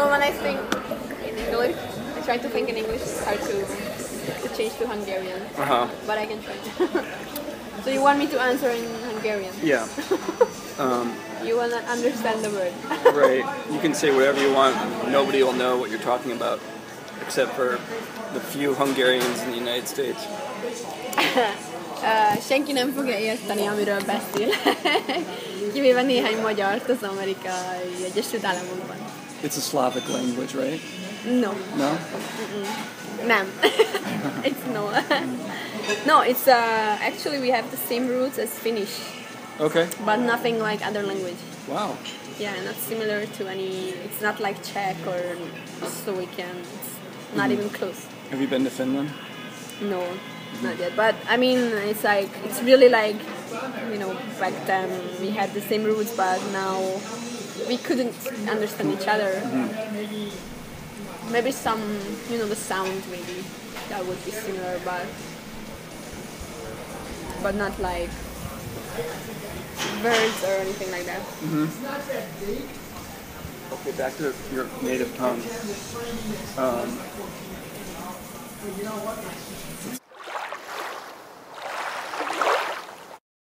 No, when I think in English, I try to think in English. It's hard to to change to Hungarian, Uh huh. but I can try. so you want me to answer in Hungarian? Yeah. Um, You will not understand the word. right. You can say whatever you want. Nobody will know what you're talking about, except for the few Hungarians in the United States. Uh, senki nem fogja érteni, amiről beszél. Kivéve néhány magyart az amerikai Egyesült Államokban. It's a Slavic language, right? No, No. nem. it's no. no, it's uh, actually we have the same roots as Finnish, Okay. but nothing like other language. Wow. Yeah, not similar to any. It's not like Czech or Slovakian. It's not even close. Have you been to Finland? No, not yet. But I mean, it's like it's really like you know back then we had the same roots, but now we couldn't understand each other. Maybe some you know the sound maybe that would be similar, but but not like birds or anything like that. Okay, back to your native tongue. Um,